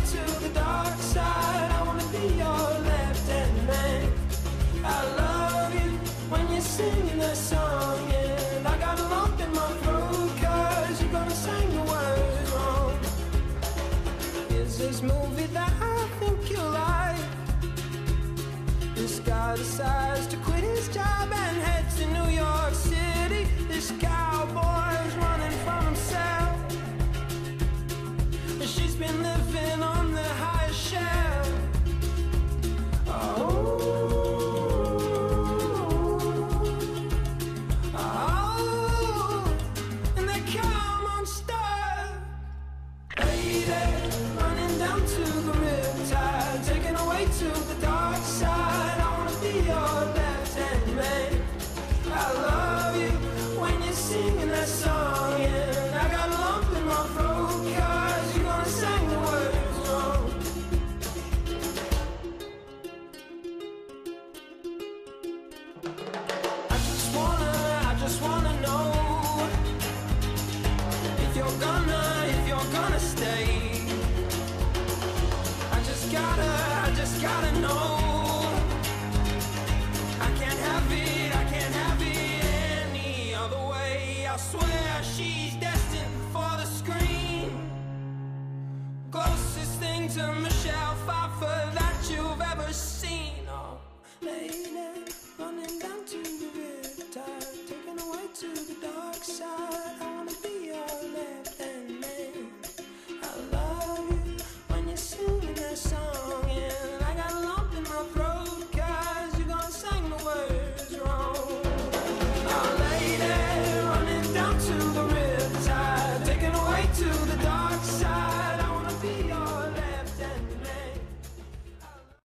to the dark side. I wanna be your left-hand man. I love you when you're singing that song, and I got a lump in my throat 'cause you're gonna sing the words wrong. Is this movie that I think you like? This guy decides to quit his job and head to New York City. This cowboy's to the dark side. I wanna be your left-hand man. I love you when you're singing that song, and I got a lump in my throat gonna sing the words wrong. I just wanna, I just wanna know if you're gonna, if you're gonna stay. I just gotta, she's destined for the screen. Closest thing to Michelle